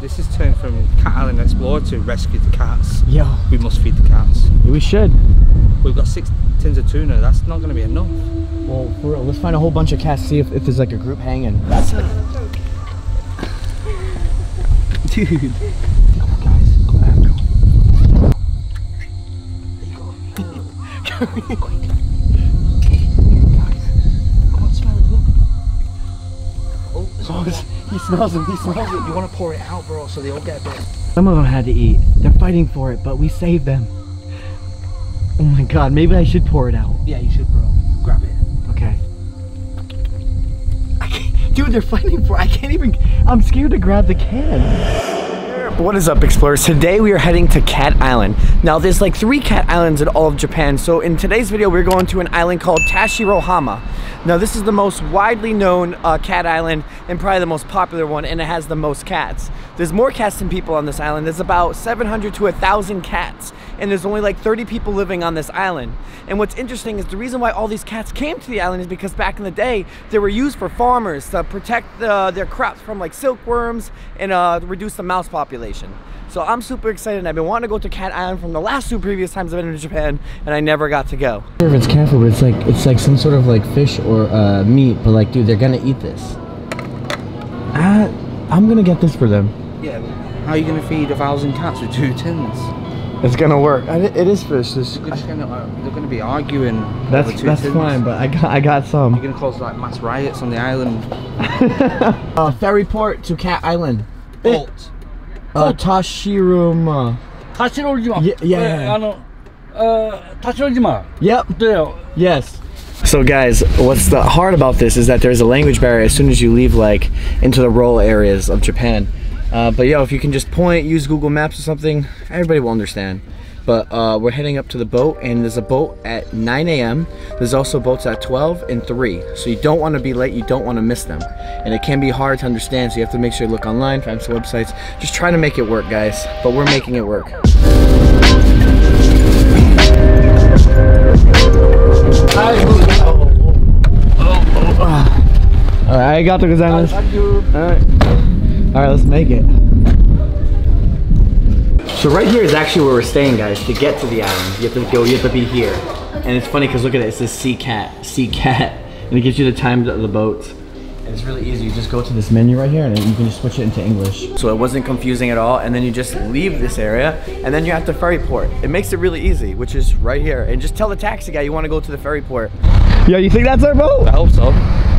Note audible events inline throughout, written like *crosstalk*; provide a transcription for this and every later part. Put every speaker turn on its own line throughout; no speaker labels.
this is turned from Cat Island Explorer to rescue the cats.
Yeah,
We must feed the cats.
we should.
We've got six tins of tuna. That's not going to be enough.
Well, for real, let's find a whole bunch of cats, see if, if there's like a group hanging. Dude. Oh, *laughs* he smells him, he smells it.
You want to pour it out, bro, so they all get a bit.
Some of them had to eat. They're fighting for it, but we saved them. Oh my god, maybe I should pour it out.
Yeah, you should, bro. Grab it.
Okay. I can't, dude, they're fighting for I can't even. I'm scared to grab the can. What is up, explorers? Today we are heading to Cat Island. Now, there's like three cat islands in all of Japan. So in today's video, we're going to an island called Tashirojima. Now, this is the most widely known uh, cat island and probably the most popular one, and it has the most cats. There's more cats than people on this island. There's about 700 to 1,000 cats, and there's only like 30 people living on this island. And what's interesting is the reason why all these cats came to the island is because back in the day, they were used for farmers to protect uh, their crops from like silkworms and uh, reduce the mouse population. So I'm super excited. I've been wanting to go to Cat Island from the last two previous times I've been to Japan, and I never got to go. If it's cat food, but it's like it's like some sort of like fish or uh, meat. But like, dude, they're gonna eat this. Uh, I'm gonna get this for them.
Yeah. How are you going to feed a thousand cats with two tins?
It's gonna work. I, it is fish. This.
Just gonna, uh, they're gonna be arguing.
That's that's
things.
fine, but I got I got some.
You're gonna cause like mass riots on the island. *laughs*
uh, ferry port to Cat Island. Eh.
Bolt.
Uh,
oh. Tashiruma. Tashirojima. Y
yeah.
Eh, uh, Tashirojima.
Yep.
There.
Yes. So guys, what's the hard about this is that there's a language barrier as soon as you leave like into the rural areas of Japan. Uh, but yo, if you can just point, use Google Maps or something, everybody will understand. But uh, we're heading up to the boat, and there's a boat at 9 a.m. There's also boats at 12 and 3. So you don't want to be late, you don't want to miss them. And it can be hard to understand, so you have to make sure you look online, find some websites. Just try to make it work, guys. But we're making it work. Alright, arigato gozaimasu. Alright. Alright, let's make it. So right here is actually where we're staying, guys. To get to the island, you have to go. You have to be here. And it's funny because look at it. It says Sea Cat, Sea Cat, *laughs* and it gives you the time of the boats. And it's really easy. You just go to this menu right here, and you can just switch it into English. So it wasn't confusing at all. And then you just leave this area, and then you're at the ferry port. It makes it really easy, which is right here. And just tell the taxi guy you want to go to the ferry port. Yeah, you think that's our boat?
I hope so.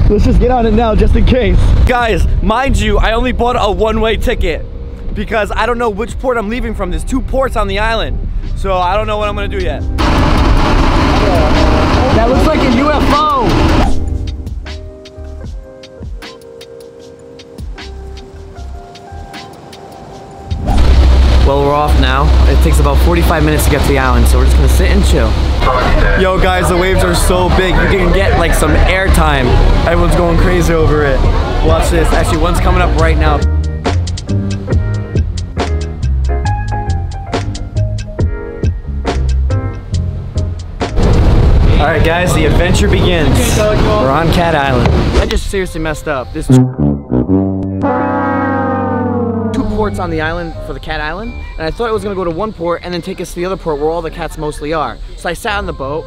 Let's just get on it now, just in case. Guys, mind you, I only bought a one-way ticket because I don't know which port I'm leaving from. There's two ports on the island, so I don't know what I'm gonna do yet. That looks like a UFO. Well, we're off now. It takes about 45 minutes to get to the island, so we're just gonna sit and chill. Yo, guys, the waves are so big. You can get like some airtime. Everyone's going crazy over it. Watch this. Actually, one's coming up right now. All right, guys, the adventure begins. We're on Cat Island. I just seriously messed up. This ports on the island for the cat island and I thought it was gonna go to one port and then take us to the other port where all the cats mostly are. So I sat on the boat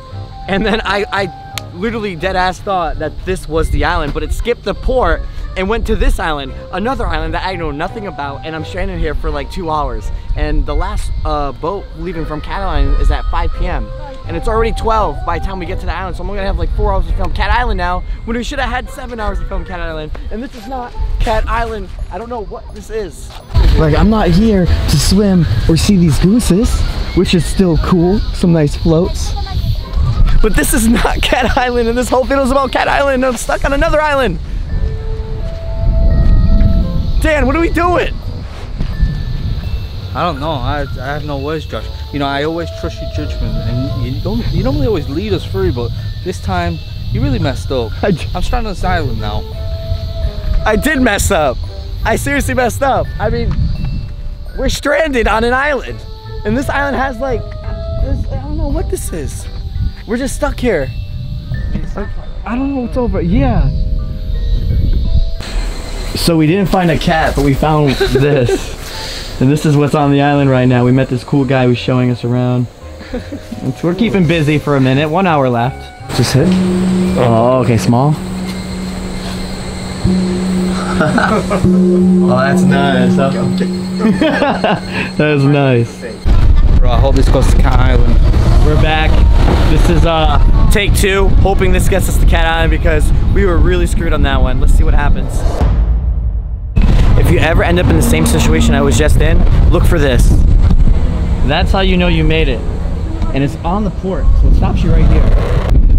and then I, I literally dead ass thought that this was the island but it skipped the port and went to this island, another island that I know nothing about and I'm stranded here for like two hours and the last uh, boat leaving from Cat Island is at 5 p.m. and it's already 12 by the time we get to the island so I'm gonna have like four hours to film Cat Island now when we should have had seven hours to film Cat Island. And this is not Cat Island. I don't know what this is. Like I'm not here to swim or see these gooses which is still cool some nice floats. But this is not *laughs* Cat Island and this whole video is about Cat Island. I'm stuck on another island. Dan what are we doing?
I don't know. I, I have no words, Josh. You know, I always trust your judgment, and you don't. You normally always lead us through, but this time you really messed up.
I j-
I'm stranded on this island now.
I did mess up. I seriously messed up. I mean, we're stranded on an island. And this island has like, this, I don't know what this is. We're just stuck here. Like, I don't know what's over. Yeah. So we didn't find a cat, but we found this. *laughs* And this is what's on the island right now. We met this cool guy who's showing us around. So we're keeping busy for a minute. One hour left. Just hit. Oh, okay, small. *laughs* oh, that's nice. *laughs* that's nice.
Right, I hope this goes to Cat Island.
We're back. This is uh take two. Hoping this gets us to Cat Island because we were really screwed on that one. Let's see what happens. If you ever end up in the same situation I was just in, look for this. That's how you know you made it. And it's on the port, so it stops you right here.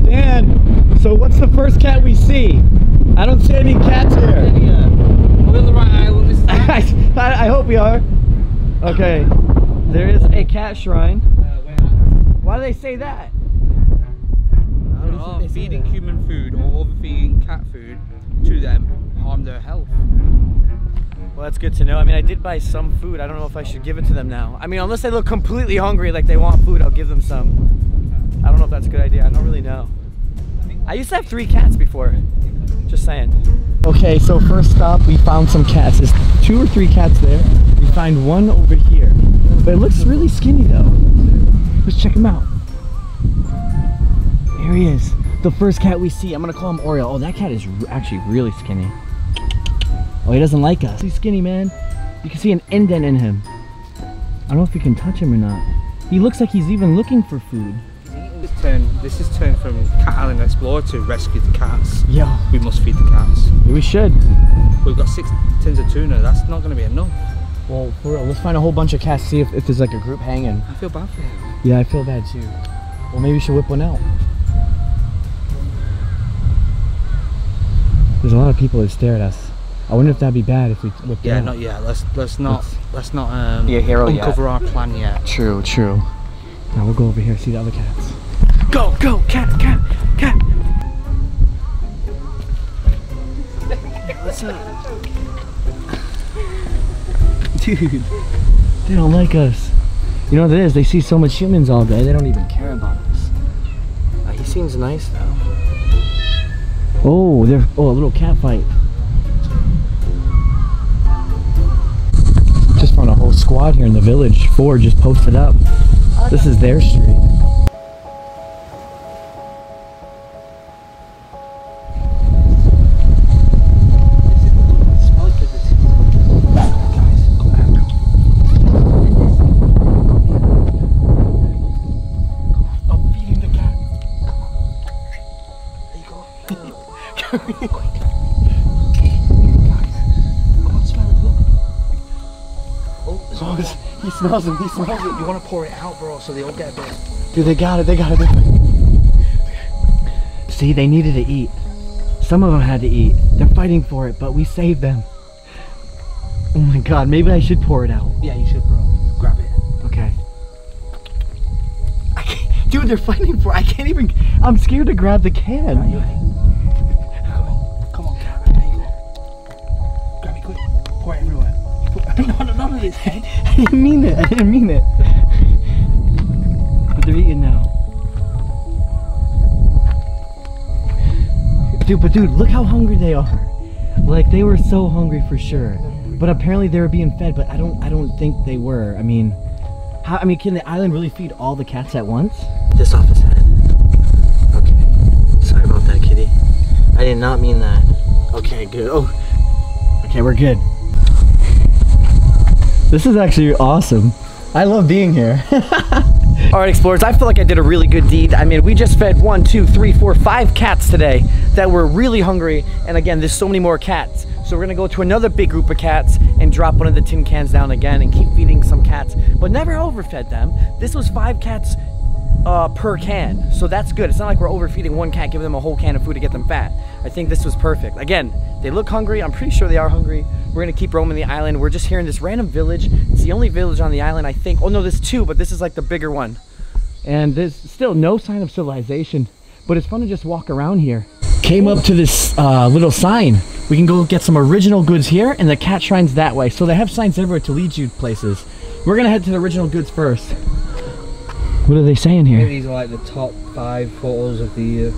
Dan, so what's the first cat we see? I don't see any cats here.
Are we on the right island this time?
I, I hope we are. Okay, there is a cat shrine. Uh, Why do they say that?
Oh, feeding human food or overfeeding cat food to them harm their health.
Well, that's good to know. I mean, I did buy some food. I don't know if I should give it to them now. I mean, unless they look completely hungry, like they want food, I'll give them some. I don't know if that's a good idea. I don't really know. I used to have three cats before. Just saying. Okay, so first stop, we found some cats. There's two or three cats there. We find one over here. But it looks really skinny though. Let's check him out. Here he is. The first cat we see. I'm gonna call him Oreo. Oh, that cat is actually really skinny. Oh, he doesn't like us. He's skinny, man. You can see an indent in him. I don't know if we can touch him or not. He looks like he's even looking for food.
This turn, this is turned from Cat Island Explorer to rescue the cats.
Yeah,
We must feed the cats.
we should.
We've got six tins of tuna. That's not going to be enough.
Well, real, let's find a whole bunch of cats, see if, if there's like a group hanging.
I feel bad for him.
Yeah, I feel bad too. Well, maybe we should whip one out. There's a lot of people that stare at us. I wonder if that'd be bad if we whipped
Yeah,
out.
not yet. Let's let's not let's not um,
Be a hero yet.
uncover our plan yet.
True, true. Now we'll go over here see the other cats. Go, go, cat, cat, cat. What's up? Dude, they don't like us. You know what it is? They see so much humans all day, they don't even care about us. Uh, he seems nice though. Oh, they're oh a little cat fight. Whole squad here in the village. Four just posted up. This is their street. Smells him. He smells it.
You want to pour it out, bro, so they all get a bit.
Dude, they got it. They got it. See, they needed to eat. Some of them had to eat. They're fighting for it, but we saved them. Oh my god, maybe I should pour it out.
Yeah, you should, bro. Grab it.
Okay. I can't, dude, they're fighting for. I can't even. I'm scared to grab the can.
No, no, none.
I didn't mean it. I didn't mean it. But they're eating now. Dude, but dude, look how hungry they are. Like they were so hungry for sure. But apparently they were being fed, but I don't I don't think they were. I mean, how I mean, can the island really feed all the cats at once? This off his head. Okay. Sorry about that, kitty. I did not mean that. Okay, good. Oh. Okay, we're good. This is actually awesome. I love being here. *laughs* All right, explorers, I feel like I did a really good deed. I mean, we just fed one, two, three, four, five cats today that were really hungry. And again, there's so many more cats. So we're gonna go to another big group of cats and drop one of the tin cans down again and keep feeding some cats, but never overfed them. This was five cats uh, per can. So that's good. It's not like we're overfeeding one cat, giving them a whole can of food to get them fat. I think this was perfect. Again, they look hungry. I'm pretty sure they are hungry. We're gonna keep roaming the island. We're just here in this random village. It's the only village on the island, I think. Oh no, there's two, but this is like the bigger one. And there's still no sign of civilization, but it's fun to just walk around here. Came up to this uh, little sign. We can go get some original goods here, and the cat shrine's that way. So they have signs everywhere to lead you places. We're gonna head to the original goods first. What are they saying here?
These are like the top five photos of the year.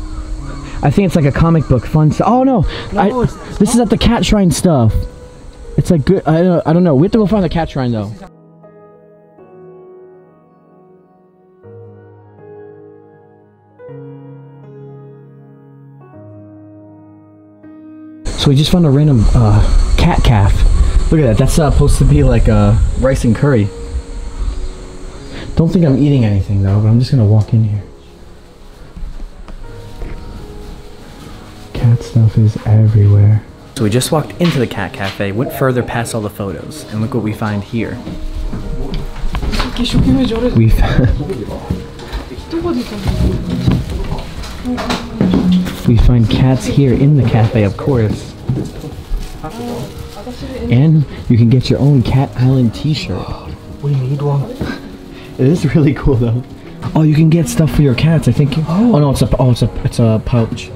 I think it's like a comic book fun stuff. Oh no, I-
it's- it's
this is at the cat shrine stuff. It's like good. I don't. I don't know. We have to go find the cat shrine though. So we just found a random uh, cat calf. Look at that. That's uh, supposed to be like uh, rice and curry. Don't think I'm eating anything though, but I'm just gonna walk in here. Stuff is everywhere. So we just walked into the cat cafe, went further past all the photos, and look what we find here. We found *laughs* we find cats here in the cafe, of course. And you can get your own Cat Island t-shirt. We need one. *laughs* It is really cool though. Oh, you can get stuff for your cats. I think. You, oh. no, it's a oh, it's a it's a pouch.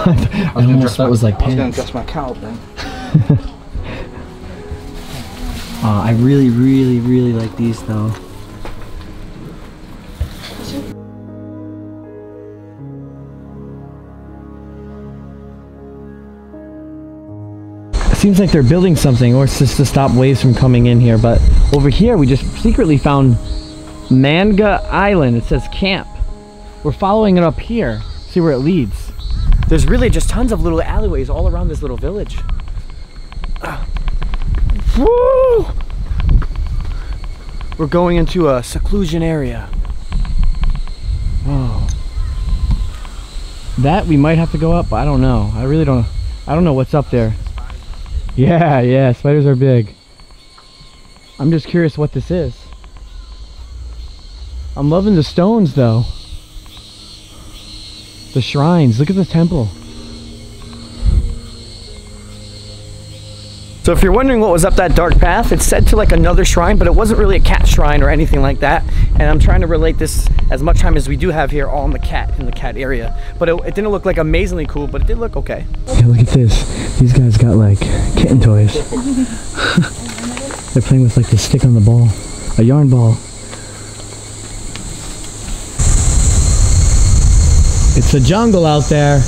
Oh. *laughs*
I almost thought it was like pants.
I was going to dress my up then. *laughs*
Uh, I really, really, really like these though. Seems like they're building something, or it's just to stop waves from coming in here. But over here, we just secretly found Manga Island. It says camp. We're following it up here. See where it leads. There's really just tons of little alleyways all around this little village. Ah. Woo! We're going into a seclusion area. Oh. That we might have to go up. I don't know. I really don't. I don't know what's up there. Yeah, yeah. Spiders are big. I'm just curious what this is. I'm loving the stones though. The shrines. Look at the temple. So if you're wondering what was up that dark path, it's said to like another shrine, but it wasn't really a cat shrine or anything like that. And I'm trying to relate this as much time as we do have here all in the cat, in the cat area. But it, it didn't look like amazingly cool, but it did look okay. Yeah, look at this. These guys got like kitten toys. *laughs* They're playing with like the stick on the ball, a yarn ball. It's a jungle out there.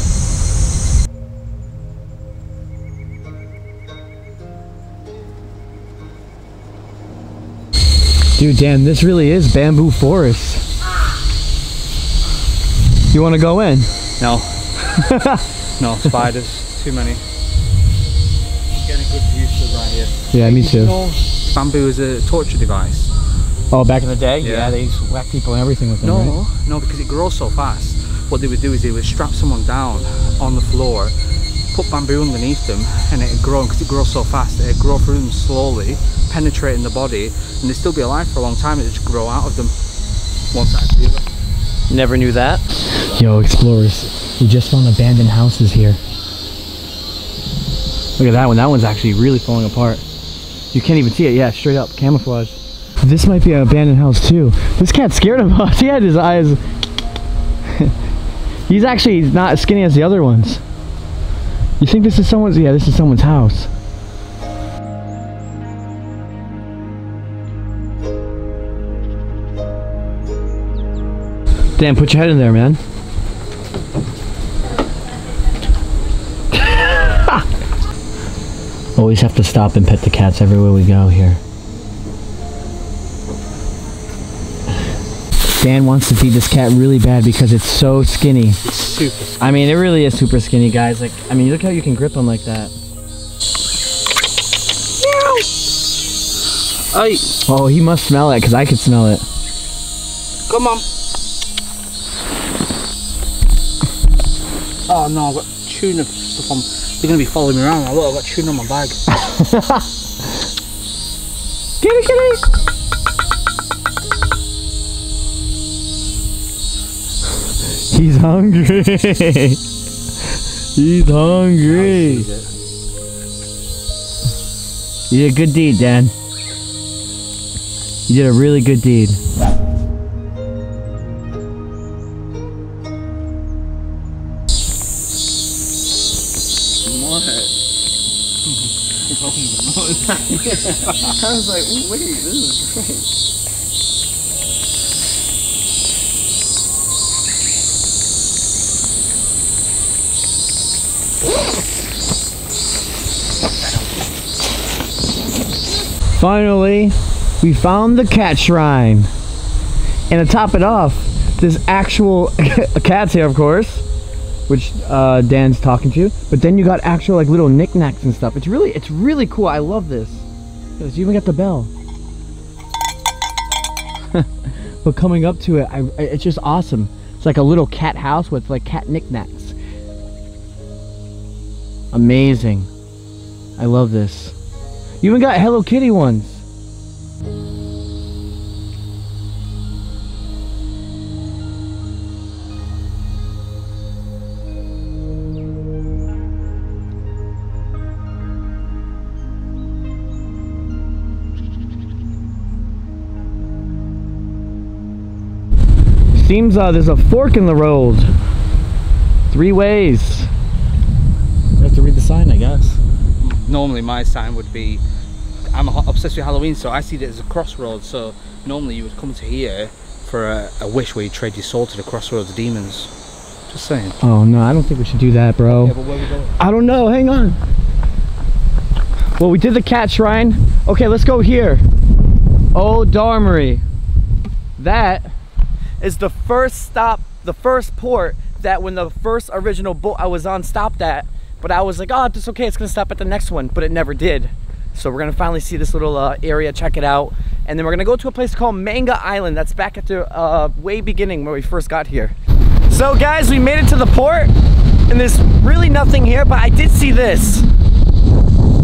Dude, damn, this really is bamboo forest. You want to go in?
No. *laughs* no, spiders. Too many. Getting good view to right here.
Yeah, me
You
too.
know, bamboo is a torture device.
Oh, back in the day?
Yeah.
they used to whack people and everything with them,
No,
right?
no, because it grows so fast. What they would do is they would strap someone down on the floor, put bamboo underneath them, and it'd grow. Because it grows so fast, it'd grow through them slowly, penetrating the body, and they'd still be alive for a long time. It'd just grow out of them, one side to the other.
Never knew that. Yo, explorers, we just found abandoned houses here. Look at that one. That one's actually really falling apart. You can't even see it. Yeah, straight up camouflage. This might be an abandoned house too. This cat's scared of us. *laughs* He had his eyes. He's actually not as skinny as the other ones. You think this is someone's? Yeah, this is someone's house. Dan, put your head in there, man. *laughs* Always have to stop and pet the cats everywhere we go here. Dan wants to feed this cat really bad because it's so skinny.
It's Super.
I mean, it really is super skinny, guys. Like, I mean, look how you can grip him like that.
Hey,
Oh, he must smell it because I could smell it.
come on. Oh no, I've got tuna stuff on. They're gonna be following me around. Look, I've got tuna on my bag. *laughs*
Get it, He's hungry. He's hungry. You did a good deed, Dan. You did a really good deed. *laughs*
I was like, wait, this is great.
Finally, we found the cat shrine. And to top it off, there's actual *laughs* cats here, of course, which uh, Dan's talking to. But then you got actual like little knickknacks and stuff. It's really, it's really cool. I love this. You even got the bell. *laughs* but coming up to it, I- it's just awesome. It's like a little cat house with like cat knickknacks. Amazing. I love this. You even got Hello Kitty ones. Seems uh, there's a fork in the road. Three ways. You have to read the sign, I guess.
Normally my sign would be, I'm obsessed with Halloween, so I see it as a crossroads. So normally you would come to here for a, a wish where you trade your soul to the crossroads demons. Just saying.
Oh no, I don't think we should do that, bro.
Yeah, but where we going?
I don't know. Hang on. Well, we did the cat shrine. Okay, let's go here. Odomari. That is the first stop, the first port that when the first original boat I was on stopped at. But I was like, oh, it's okay. It's gonna stop at the next one, but it never did. So we're gonna finally see this little uh, area, check it out, and then we're gonna go to a place called Manga Island. That's back at the uh, way beginning where we first got here. So guys, we made it to the port, and there's really nothing here, but I did see this.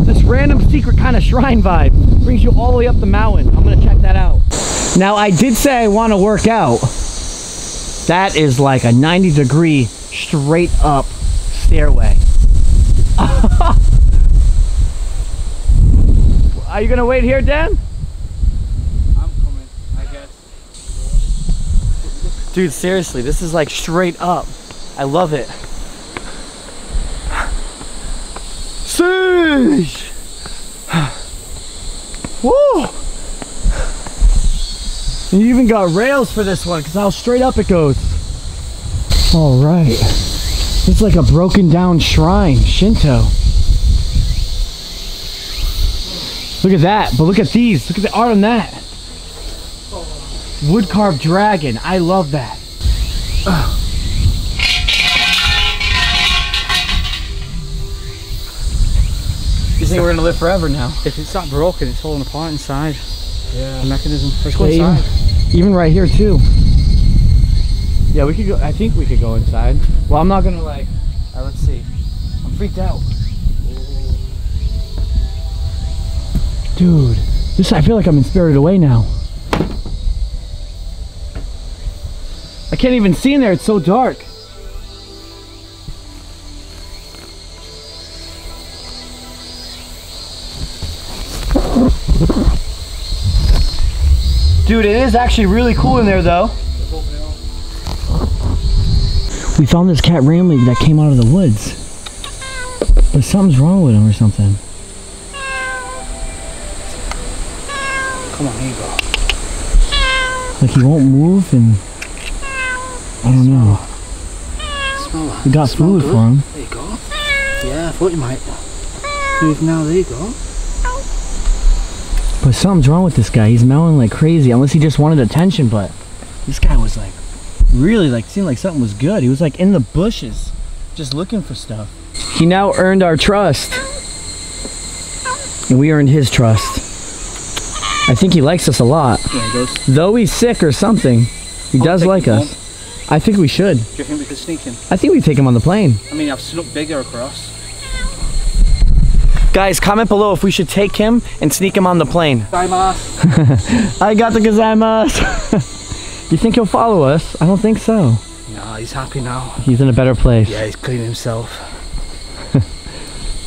This random secret kind of shrine vibe. Brings you all the way up the mountain. I'm gonna check that out. Now I did say I want to work out. That is like a 90 degree straight up stairway. *laughs* Are you gonna wait here, Dan?
I'm coming, I guess.
Dude, seriously, this is like straight up. I love it. Siege! Woo! You even got rails for this one, because how straight up it goes. All right. It's like a broken down shrine, Shinto. Look at that, but look at these. Look at the art on that. Wood carved dragon. I love that. Ugh. You think we're gonna live forever now?
If it's that broken, it's falling apart inside.
Yeah.
The mechanism. Let's go inside.
even, even right here too. Yeah, we could go. I think we could go inside. Well, I'm not gonna like. Uh, let's see. I'm freaked out. Dude, this I feel like I'm in Spirited Away now. I can't even see in there. It's so dark. Dude, it is actually really cool in there though. We found this cat randomly that came out of the woods. But something's wrong with him or something.
Come on, here you go.
Like he won't move and I don't know.
Smell.
We got
Smell
food
good.
for him.
There you go. Yeah, I thought you might. Move now, there you go.
But something's wrong with this guy. He's meowing like crazy. Unless he just wanted attention, but this guy was like really like seemed like something was good. He was like in the bushes, just looking for stuff. He now earned our trust. And we earned his trust. I think he likes us a lot.
Yeah, he.
Though he's sick or something, he
I'll
does like us. I think we should.
Do you think we could sneak him?
I think we take him on the plane.
I mean, I've snuck bigger across.
Guys, comment below if we should take him and sneak him on the plane. *laughs* I got the gozaimasu. *laughs* you think he'll follow us? I don't think so.
nah, he's happy now.
He's in a better place.
Yeah, he's cleaning himself. *laughs*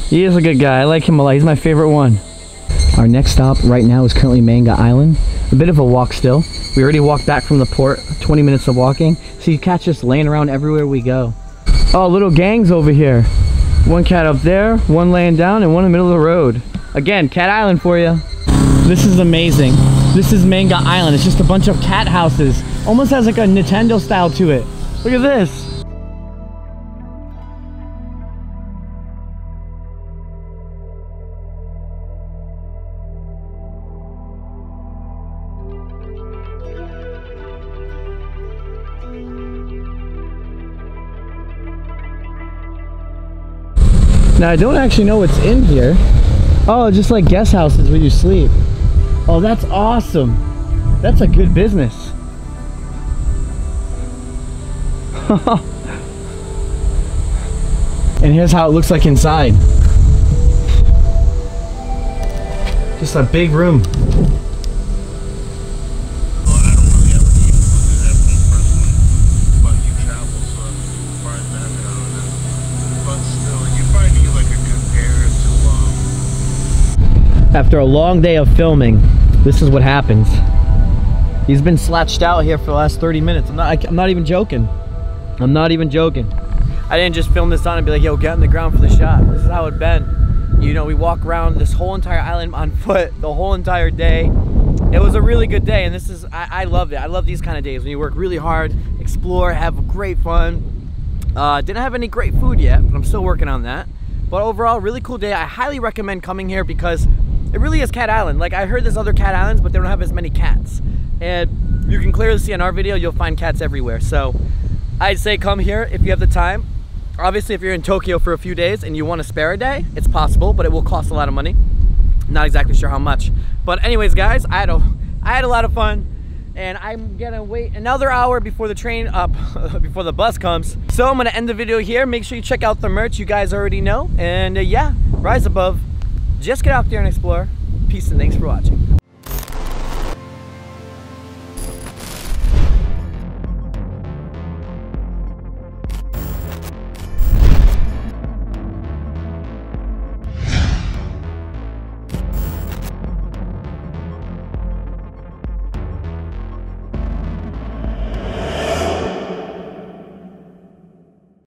He is a good guy. I like him a lot. He's my favorite one. Our next stop right now is currently Manga Island. A bit of a walk still. We already walked back from the port, 20 minutes of walking. So you catch us laying around everywhere we go. Oh, little gangs over here. One cat up there, one laying down, and one in the middle of the road. Again, Cat Island for you. This is amazing. This is Manga Island. It's just a bunch of cat houses. Almost has like a Nintendo style to it. Look at this. Now I don't actually know what's in here. Oh, just like guest houses where you sleep. Oh, that's awesome. That's a good business. *laughs* and here's how it looks like inside. Just a big room.
I I.
After a long day of filming, this is what happens. He's been slouched out here for the last 30 minutes. I'm not, I'm not even joking. I'm not even joking. I didn't just film this on and be like, yo, get on the ground for the shot. This is how it been. You know, we walk around this whole entire island on foot the whole entire day. It was a really good day, and this is, I, I love it. I love these kind of days when you work really hard, explore, have great fun. Uh, didn't have any great food yet, but I'm still working on that. But overall, really cool day. I highly recommend coming here because it really is Cat Island. Like I heard there's other cat islands, but they don't have as many cats. And you can clearly see in our video, you'll find cats everywhere. So I'd say come here if you have the time. Obviously, if you're in Tokyo for a few days and you want to spare a day, it's possible, but it will cost a lot of money. Not exactly sure how much. But anyways, guys, I had a, I had a lot of fun and I'm gonna wait another hour before the train up, *laughs* before the bus comes. So I'm gonna end the video here. Make sure you check out the merch you guys already know. And uh, yeah, rise above. Just get out there and explore. Peace and thanks for watching.